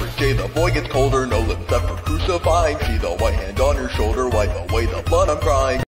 every day the boy gets colder, no lips left for crucifying. See the white hand on your shoulder, wipe away the blood I'm crying.